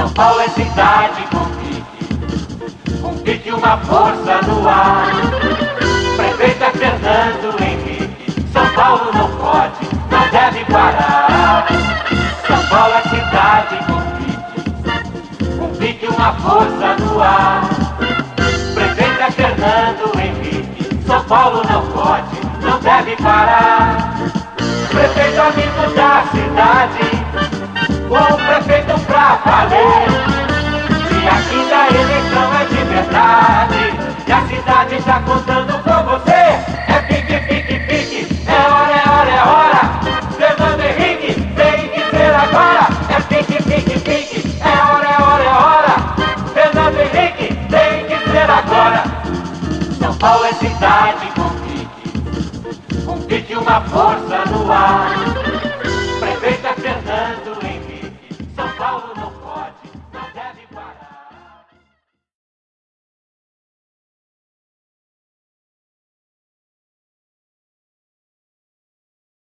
São Paulo é cidade com pique, com pique uma força no ar. Prefeito é Fernando Henrique, São Paulo não pode, não deve parar. São Paulo é cidade com pique, com pique uma força no ar. Prefeito é Fernando Henrique, São Paulo não pode, não deve parar. Prefeito amigo da cidade, o prefeito valer. E aqui da eleição é de verdade, e a cidade está contando com você. É pique, pique, pique, é hora, é hora, é hora. Fernando Henrique tem que ser agora. É pique, pique, pique, é hora, é hora, é hora. Fernando Henrique tem que ser agora. São Paulo é cidade com pique, com pique uma força no ar.